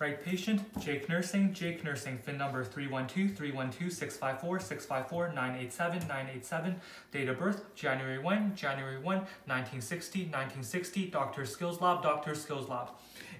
Right patient, Jake Nursing, Jake Nursing, FIN number 312-312-654-654-987-987, date of birth, January 1, January 1, 1960, 1960, Dr. Skills Lab, Dr. Skills Lab.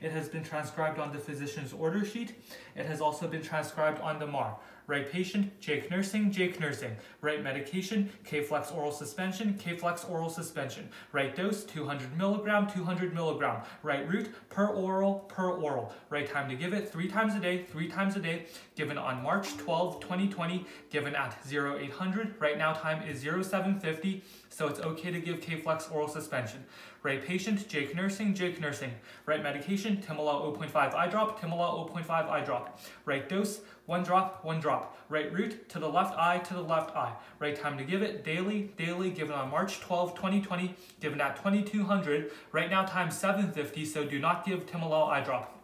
It has been transcribed on the physician's order sheet. It has also been transcribed on the MAR. Right patient, Jake Nursing, Jake Nursing. Right medication, Keflex oral suspension, Keflex oral suspension. Right dose, 200 milligram, 200 milligram. Right route, per oral, per oral. Right time to give it, three times a day, three times a day. Given on March 12, 2020, given at 0800. Right now time is 0750, so it's okay to give Keflex oral suspension. Right patient, Jake Nursing, Jake Nursing. Right medication, Timolol 0.5 eye drop, Timolol 0.5 eye drop. Right dose, one drop, one drop. Right route to the left eye, to the left eye. Right time to give it, daily, daily, given on March 12, 2020, given at 2200. Right now time 750, so do not give Timolol eye drop.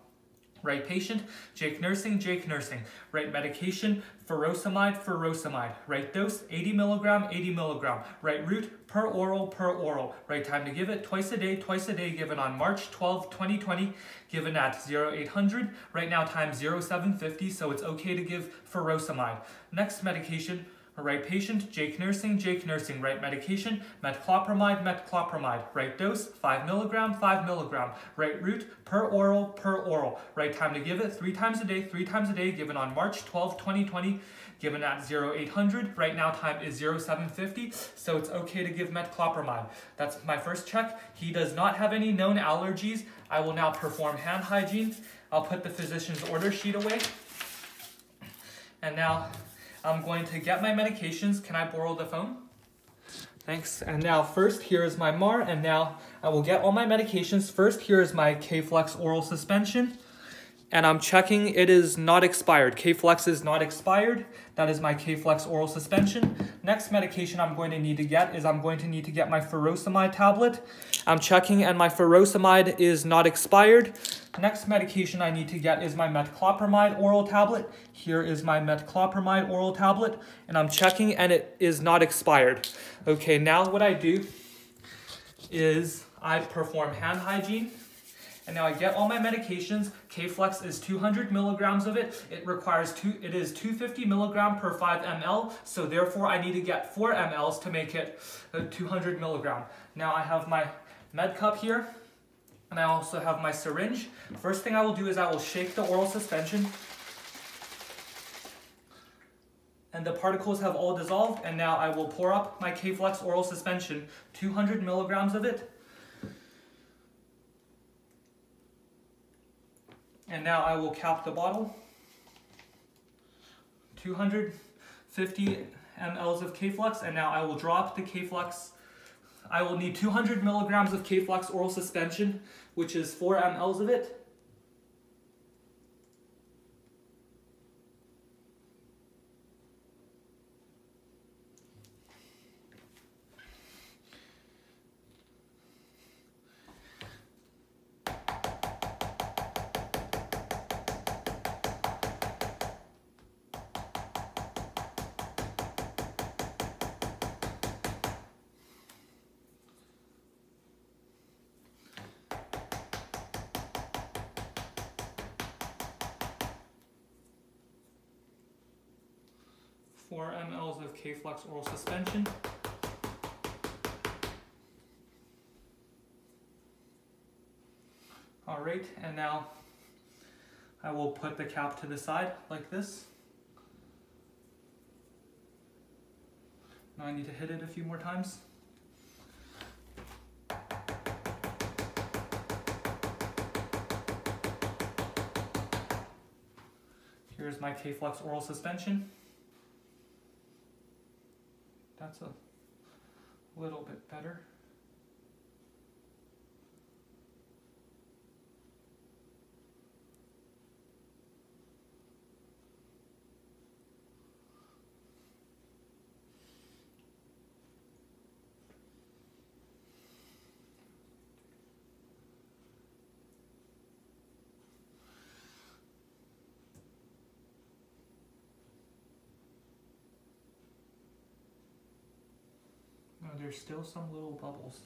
Right patient, Jake Nursing, Jake Nursing. Right medication, furosemide, furosemide. Right dose, 80 milligram, 80 milligram. Right route, per oral, per oral. Right time to give it, twice a day, twice a day, given on March 12, 2020, given at 0800. Right now time 0750, so it's okay to give furosemide. Next medication, Right patient, Jake Nursing, Jake Nursing. Right medication, metoclopramide, metoclopramide. Right dose, 5 milligram, 5 milligram. Right route, per oral, per oral. Right time to give it, three times a day, three times a day, given on March 12, 2020, given at 0800. Right now time is 0750, so it's okay to give metoclopramide. That's my first check. He does not have any known allergies. I will now perform hand hygiene. I'll put the physician's order sheet away. And now I'm going to get my medications. Can I borrow the phone? Thanks. And now first, here is my MAR, and now I will get all my medications. First, here is my Keflex oral suspension, and I'm checking it is not expired. Keflex is not expired. That is my Keflex oral suspension. Next medication I'm going to need to get is I'm going to need to get my furosemide tablet. I'm checking and my furosemide is not expired. Next medication I need to get is my metoclopramide oral tablet. Here is my metoclopramide oral tablet, and I'm checking and it is not expired. Okay, now what I do is I perform hand hygiene. And now I get all my medications. Keflex is 200 milligrams of it. It requires two, it is 250 milligram per 5 ml. So therefore I need to get 4 mLs to make it 200 milligram. Now I have my med cup here. And I also have my syringe. First thing I will do is I will shake the oral suspension. And the particles have all dissolved. And now I will pour up my Keflex oral suspension, 200 milligrams of it. And now I will cap the bottle. 250 mLs of Keflex, and now I will drop the Keflex. I will need 200 milligrams of Keflex oral suspension, which is 4 mLs of it. Four mLs of Keflex oral suspension. All right, and now I will put the cap to the side like this. Now I need to hit it a few more times. Here's my Keflex oral suspension. That's a little bit better. No, there's still some little bubbles.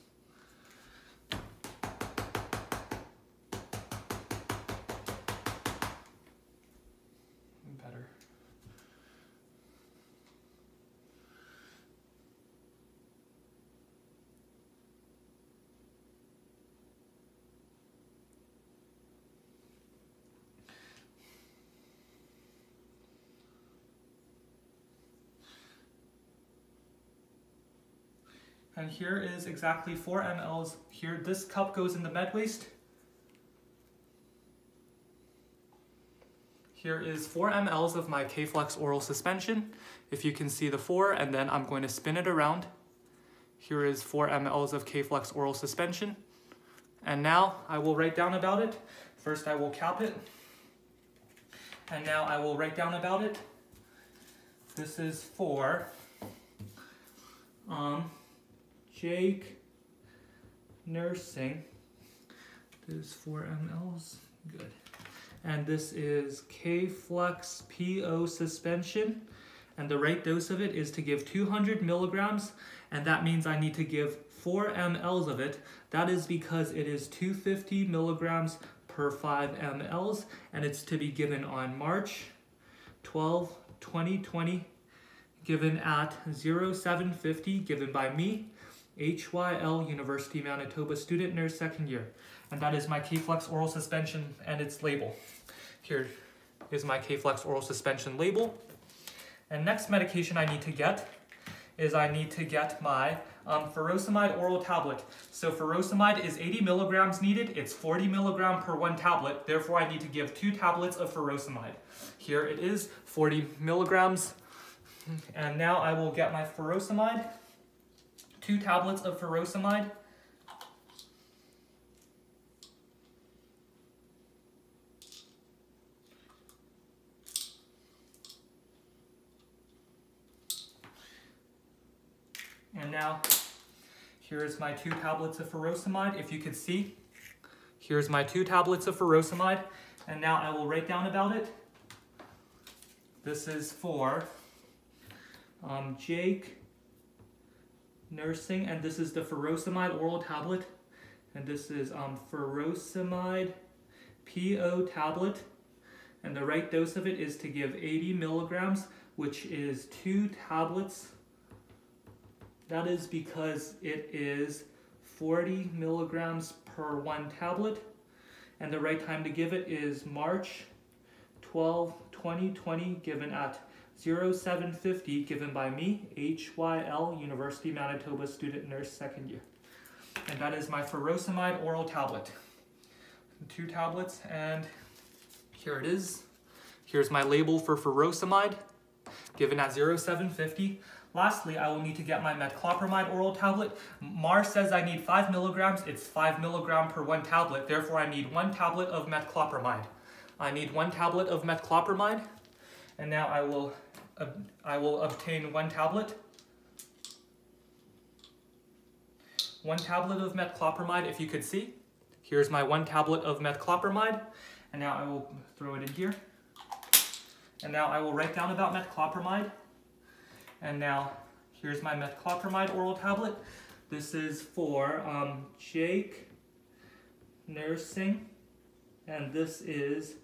And here is exactly 4 mLs. Here, this cup goes in the med waste. Here is 4 mLs of my Keflex oral suspension. If you can see the 4, and then I'm going to spin it around. Here is 4 mLs of Keflex oral suspension. And now I will write down about it. First I will cap it. And now I will write down about it. This is 4. um, Jake Nursing. This is 4 mLs. Good. And this is Keflex PO suspension. And the right dose of it is to give 200 milligrams. And that means I need to give 4 mLs of it. That is because it is 250 milligrams per 5 mLs. And it's to be given on March 12, 2020, given at 0750, given by me, HYL University Manitoba student nurse second year. And that is my Keflex oral suspension and its label. Here is my Keflex oral suspension label. And next medication I need to get is I need to get my um, furosemide oral tablet. So furosemide is 80 milligrams needed. It's 40 milligram per one tablet. Therefore, I need to give two tablets of furosemide. Here it is, 40 milligrams. And now I will get my furosemide, two tablets of furosemide. And now, here's my two tablets of furosemide. If you could see, here's my two tablets of furosemide. And now I will write down about it. This is for um, Jake Nursing, and this is the furosemide oral tablet. And this is um, furosemide PO tablet. And the right dose of it is to give 80 milligrams, which is two tablets that is because it is 40 milligrams per one tablet. And the right time to give it is March 12, 2020, given at 0750, given by me, HYL, University Manitoba student nurse second year. And that is my furosemide oral tablet. Two tablets, and here it is. Here's my label for furosemide, given at 0750. Lastly, I will need to get my metoclopramide oral tablet. MAR says I need 5 milligrams. It's 5 milligram per one tablet. Therefore, I need one tablet of metoclopramide. I need one tablet of metoclopramide. And now I will, I will obtain one tablet. One tablet of metoclopramide, if you could see. Here's my one tablet of metoclopramide. And now I will throw it in here. And now I will write down about metoclopramide. And now here's my metoclopramide oral tablet. This is for um, Jake Nursing. And this is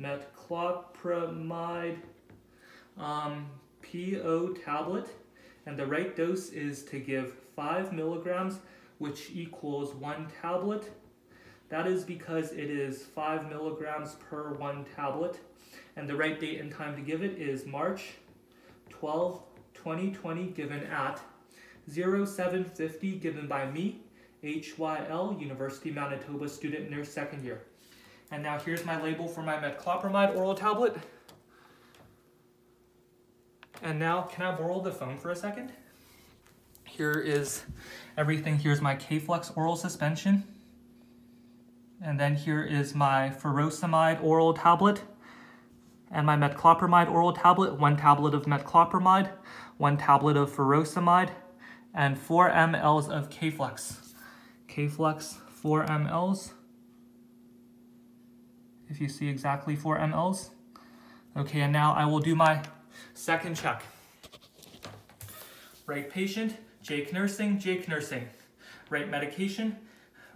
metoclopramide um, PO tablet. And the right dose is to give 5 milligrams, which equals one tablet. That is because it is 5 milligrams per one tablet. And the right date and time to give it is March 12, 2020 given at 0750 given by me, HYL, University Manitoba student nurse second year. And now here's my label for my metoclopramide oral tablet. And now, can I borrow the phone for a second? Here is everything. Here's my Keflex oral suspension. And then here is my furosemide oral tablet and my metoclopramide oral tablet, one tablet of metoclopramide, one tablet of furosemide, and 4 mLs of Keflex. Keflex, 4 mLs. If you see exactly 4 mLs. Okay, and now I will do my second check. Right patient, Jake Nursing, Jake Nursing. Right medication,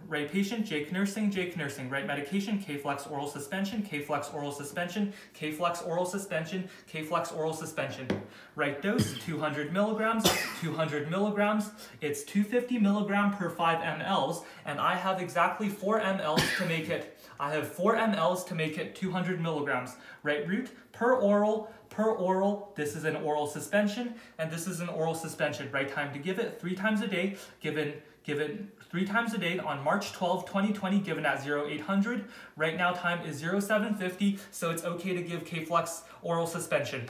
Right patient, Jake Nursing, Jake Nursing. Right medication, Keflex oral suspension, Keflex oral suspension, Keflex oral suspension, Keflex oral suspension. Right dose, 200 milligrams, 200 milligrams. It's 250 milligram per 5 mLs, and I have exactly 4 mLs to make it I have 4 mLs to make it 200 milligrams. Right route, per oral, per oral, this is an oral suspension, and this is an oral suspension. Right time to give it, three times a day, given given three times a day on March 12, 2020, given at 0800. Right now time is 0750, so it's okay to give Keflex oral suspension.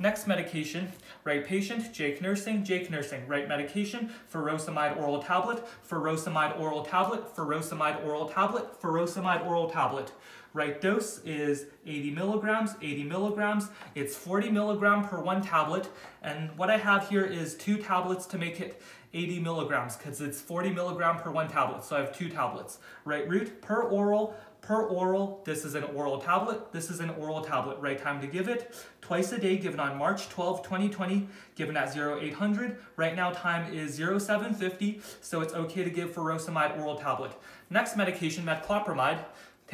Next medication, right patient, Jake nursing, Jake nursing, right medication, furosemide oral tablet, furosemide oral tablet, furosemide oral tablet, furosemide oral tablet. Right dose is 80 milligrams, 80 milligrams. It's 40 milligram per one tablet. And what I have here is two tablets to make it 80 milligrams because it's 40 milligram per one tablet. So I have two tablets. Right route per oral, per oral. This is an oral tablet. This is an oral tablet. Right time to give it. Twice a day, given on March 12, 2020, given at 0800. Right now time is 0750, so it's okay to give furosemide oral tablet. Next medication, metoclopramide.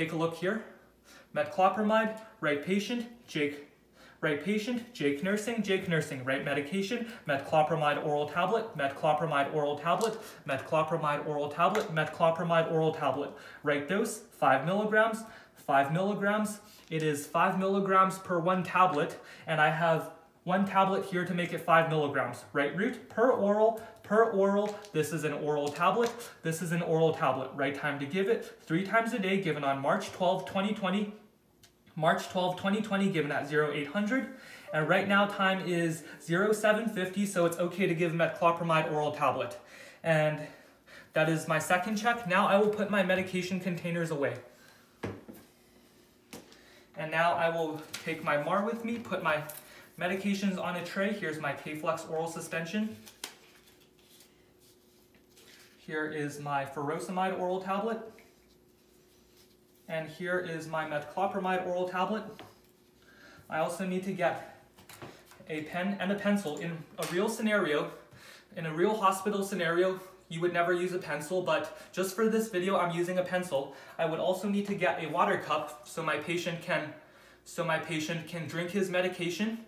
Take a look here. Metoclopramide, right patient, Jake Right patient, Jake nursing, Jake nursing. Right medication, metoclopramide oral tablet, metoclopramide oral tablet, metoclopramide oral tablet, metoclopramide oral tablet. Right dose, five milligrams, five milligrams. It is five milligrams per one tablet, and I have one tablet here to make it five milligrams. Right route, per oral, per oral. This is an oral tablet. This is an oral tablet. Right time to give it, three times a day, given on March 12, 2020, March 12, 2020, given at 0800. And right now time is 0750, so it's okay to give metoclopramide oral tablet. And that is my second check. Now I will put my medication containers away. And now I will take my MAR with me, put my medications on a tray. Here's my Keflex oral suspension. Here is my furosemide oral tablet. And here is my metoclopramide oral tablet. I also need to get a pen and a pencil. In a real scenario, in a real hospital scenario, you would never use a pencil, but just for this video, I'm using a pencil. I would also need to get a water cup so my patient can, so my patient can drink his medication.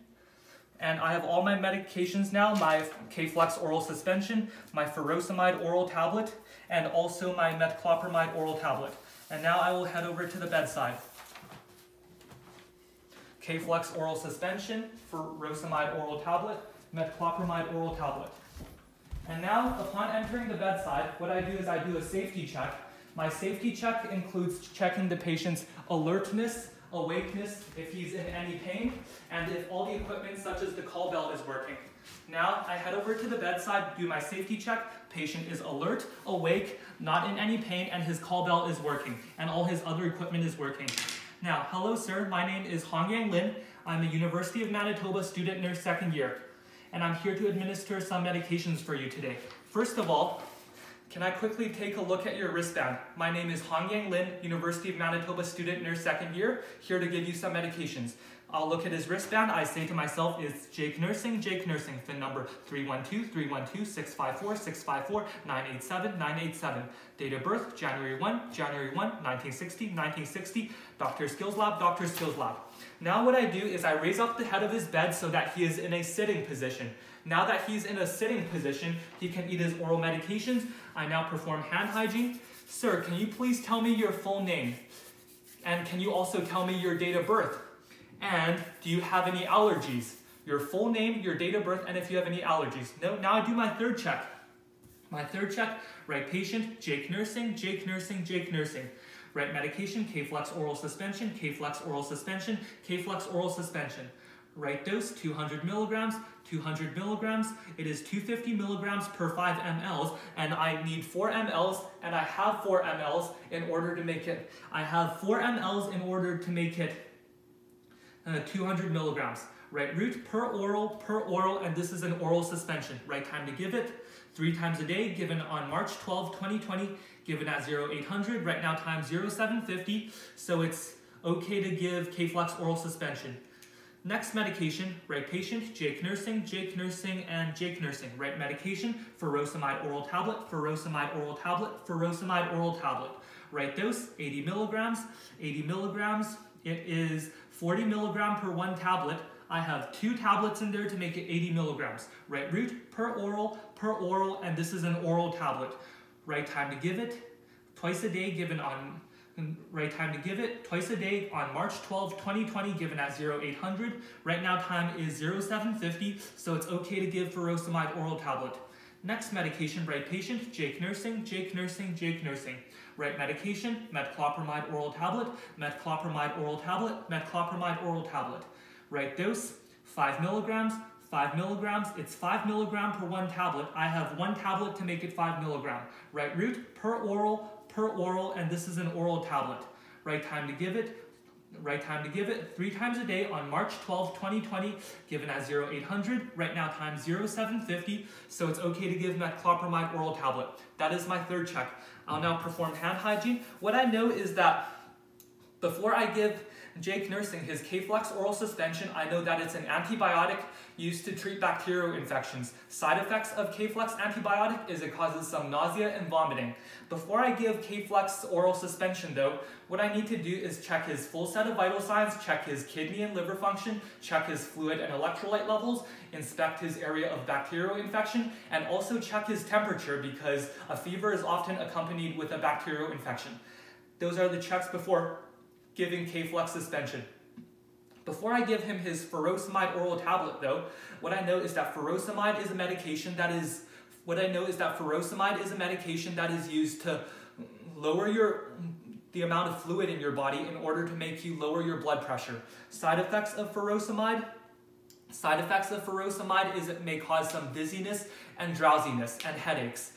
And I have all my medications now, my Keflex oral suspension, my furosemide oral tablet, and also my metoclopramide oral tablet. And now I will head over to the bedside. Keflex oral suspension, furosemide oral tablet, metoclopramide oral tablet. And now, upon entering the bedside, what I do is I do a safety check. My safety check includes checking the patient's alertness, awakeness, if he's in any pain, and if all the equipment such as the call bell is working. Now I head over to the bedside, do my safety check. Patient is alert, awake, not in any pain, and his call bell is working, and all his other equipment is working. Now, hello sir, my name is Hongyang Lin. I'm a University of Manitoba student nurse second year, and I'm here to administer some medications for you today. First of all, can I quickly take a look at your wristband? My name is Hongyang Lin, University of Manitoba student nurse second year, here to give you some medications. I'll look at his wristband. I say to myself, is Jake Nursing, Jake Nursing. FIN number 312-312-654-654-987-987. Date of birth, January 1, January 1, 1960, 1960. Dr. Skills Lab, Dr. Skills Lab. Now what I do is I raise up the head of his bed so that he is in a sitting position. Now that he's in a sitting position, he can eat his oral medications. I now perform hand hygiene. Sir, can you please tell me your full name? And can you also tell me your date of birth? And do you have any allergies? Your full name, your date of birth, and if you have any allergies. Now, now I do my third check. My third check, right patient, Jake Nursing, Jake Nursing, Jake Nursing. Right medication, Keflex oral suspension, Keflex oral suspension, Keflex oral suspension. Right dose, 200 milligrams, 200 milligrams. It is 250 milligrams per 5 mLs, and I need 4 mLs, and I have 4 mLs in order to make it. I have 4 mLs in order to make it uh, 200 milligrams. Right route per oral, per oral, and this is an oral suspension. Right time to give it, three times a day, given on March 12, 2020, given at 0800. Right now time 0750, so it's okay to give Keflex oral suspension. Next medication, right patient, Jake Nursing, Jake Nursing, and Jake Nursing. Right medication, furosemide oral tablet, furosemide oral tablet, furosemide oral tablet. Right dose, 80 milligrams, 80 milligrams. It is 40 milligram per one tablet. I have two tablets in there to make it 80 milligrams. Right route, per oral, per oral, and this is an oral tablet. Right time to give it, twice a day given on Right time to give it, twice a day on March 12, 2020, given at 0800. Right now time is 0750, so it's okay to give furosemide oral tablet. Next medication, right patient, Jake Nursing, Jake Nursing, Jake Nursing. Right medication, metoclopramide oral tablet, metoclopramide oral tablet, metoclopramide oral tablet. Right dose, 5 milligrams, 5 milligrams, it's 5 milligram per one tablet. I have one tablet to make it 5 milligram. Right route, per oral, per oral, and this is an oral tablet. Right time to give it, right time to give it, three times a day on March 12, 2020, given at 0800, right now time 0750, so it's okay to give metoclopramide oral tablet. That is my third check. I'll now perform hand hygiene. What I know is that before I give Jake Nursing his Keflex oral suspension, I know that it's an antibiotic used to treat bacterial infections. Side effects of Keflex antibiotic is it causes some nausea and vomiting. Before I give Keflex oral suspension though, what I need to do is check his full set of vital signs, check his kidney and liver function, check his fluid and electrolyte levels, inspect his area of bacterial infection, and also check his temperature because a fever is often accompanied with a bacterial infection. Those are the checks before giving Keflex suspension. Before I give him his furosemide oral tablet though, what I know is that furosemide is a medication that is, what I know is that furosemide is a medication that is used to lower your, the amount of fluid in your body in order to make you lower your blood pressure. Side effects of furosemide, Side effects of furosemide is it may cause some dizziness and drowsiness and headaches.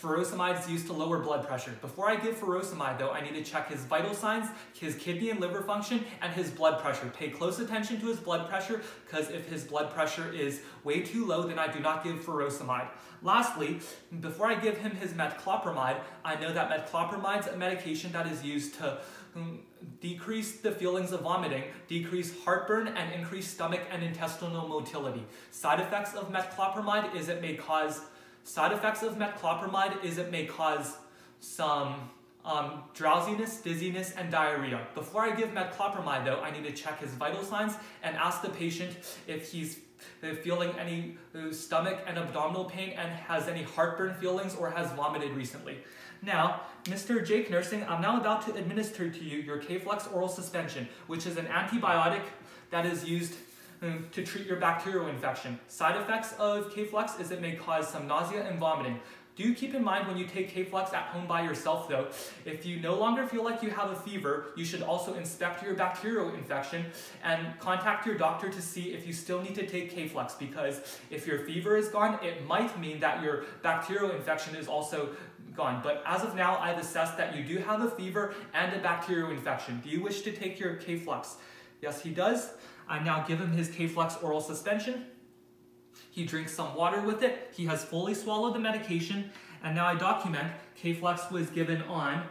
Furosemide is used to lower blood pressure. Before I give furosemide though, I need to check his vital signs, his kidney and liver function, and his blood pressure. Pay close attention to his blood pressure because if his blood pressure is way too low, then I do not give furosemide. Lastly, before I give him his metoclopramide, I know that metoclopramide is a medication that is used to um, decrease the feelings of vomiting, decrease heartburn, and increase stomach and intestinal motility. Side effects of metoclopramide is it may cause Side effects of metoclopramide is it may cause some um, drowsiness, dizziness, and diarrhea. Before I give metoclopramide though, I need to check his vital signs and ask the patient if he's feeling any uh, stomach and abdominal pain and has any heartburn feelings or has vomited recently. Now, Mr. Jake Nursing, I'm now about to administer to you your Keflex oral suspension, which is an antibiotic that is used Um, to treat your bacterial infection. Side effects of Keflex is it may cause some nausea and vomiting. Do keep in mind when you take Keflex at home by yourself though, if you no longer feel like you have a fever, you should also inspect your bacterial infection and contact your doctor to see if you still need to take Keflex because if your fever is gone, it might mean that your bacterial infection is also gone. But as of now, I've assessed that you do have a fever and a bacterial infection. Do you wish to take your Keflex? Yes, he does. I now give him his Keflex oral suspension. He drinks some water with it. He has fully swallowed the medication. And now I document Keflex was given on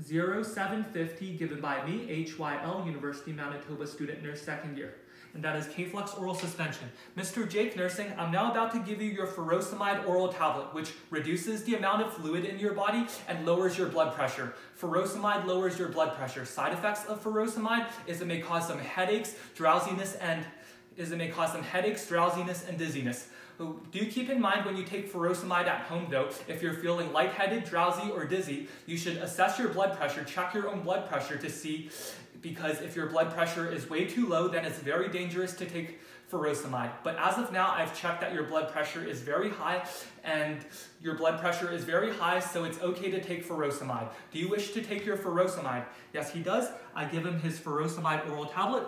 0750 given by me, HYL, University Manitoba student nurse second year and that is Keflex oral suspension. Mr. Jake Nursing, I'm now about to give you your furosemide oral tablet, which reduces the amount of fluid in your body and lowers your blood pressure. Furosemide lowers your blood pressure. Side effects of furosemide is it may cause some headaches, drowsiness, and is it may cause some headaches, drowsiness, and dizziness. Do keep in mind when you take furosemide at home though, if you're feeling lightheaded, drowsy, or dizzy, you should assess your blood pressure, check your own blood pressure to see because if your blood pressure is way too low, then it's very dangerous to take furosemide. But as of now, I've checked that your blood pressure is very high and your blood pressure is very high, so it's okay to take furosemide. Do you wish to take your furosemide? Yes, he does. I give him his furosemide oral tablet.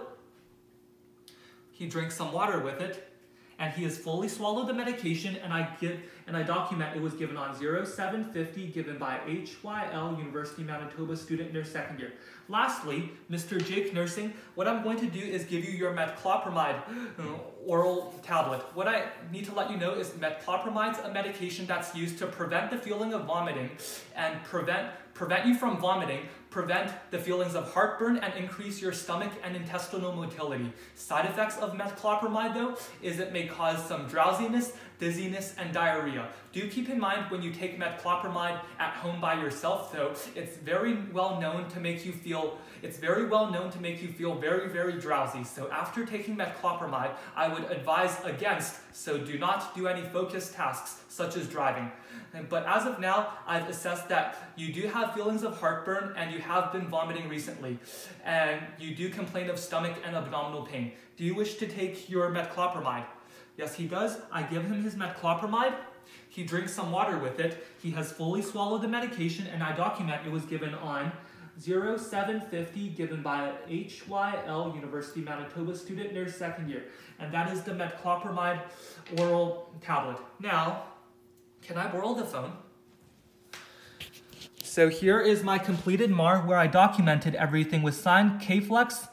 He drinks some water with it and he has fully swallowed the medication and I give and I document it was given on 0750 given by HYL University Manitoba student nurse second year. Lastly, Mr. Jake Nursing, what I'm going to do is give you your metoclopramide uh, oral tablet. What I need to let you know is metoclopramide is a medication that's used to prevent the feeling of vomiting and prevent prevent you from vomiting, prevent the feelings of heartburn, and increase your stomach and intestinal motility. Side effects of metoclopramide, though, is it may cause some drowsiness, dizziness, and diarrhea. Do keep in mind when you take metoclopramide at home by yourself, though, it's very well known to make you feel it's very well known to make you feel very, very drowsy. So after taking metoclopramide, I would advise against, so do not do any focused tasks such as driving. But as of now, I've assessed that you do have feelings of heartburn and you have been vomiting recently, and you do complain of stomach and abdominal pain. Do you wish to take your metoclopramide? Yes, he does. I give him his metoclopramide. He drinks some water with it. He has fully swallowed the medication, and I document it was given on 0750 given by a HYL University Manitoba student in their second year. And that is the metoclopramide oral tablet. Now, can I borrow the phone? So here is my completed MAR where I documented everything with signed Keflex,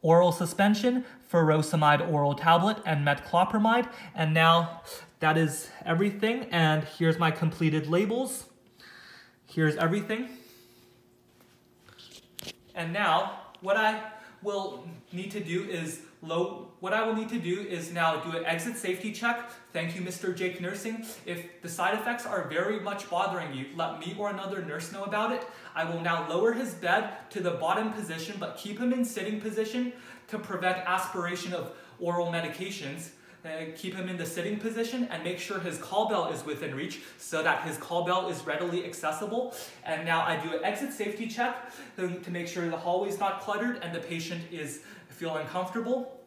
oral suspension, furosemide oral tablet, and metoclopramide. And now that is everything. And here's my completed labels. Here's everything. And now what I will need to do is low, what I will need to do is now do an exit safety check. Thank you, Mr. Jake Nursing. If the side effects are very much bothering you, let me or another nurse know about it. I will now lower his bed to the bottom position, but keep him in sitting position to prevent aspiration of oral medications keep him in the sitting position and make sure his call bell is within reach so that his call bell is readily accessible. And now I do an exit safety check to make sure the hallway is not cluttered and the patient is feeling comfortable.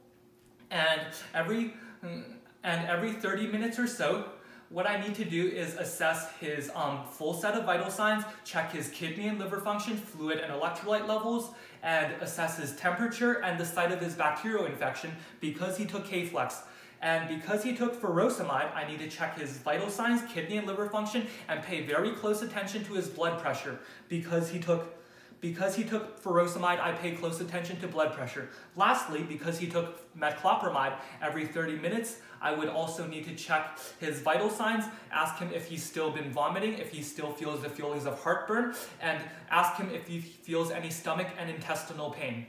And every, and every 30 minutes or so, what I need to do is assess his um, full set of vital signs, check his kidney and liver function, fluid and electrolyte levels, and assess his temperature and the site of his bacterial infection because he took Keflex. And because he took furosemide, I need to check his vital signs, kidney and liver function, and pay very close attention to his blood pressure. Because he took because he took furosemide, I pay close attention to blood pressure. Lastly, because he took metoclopramide every 30 minutes, I would also need to check his vital signs, ask him if he's still been vomiting, if he still feels the feelings of heartburn, and ask him if he feels any stomach and intestinal pain.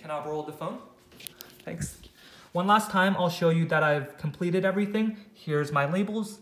Can I roll the phone? Thanks. One last time, I'll show you that I've completed everything. Here's my labels.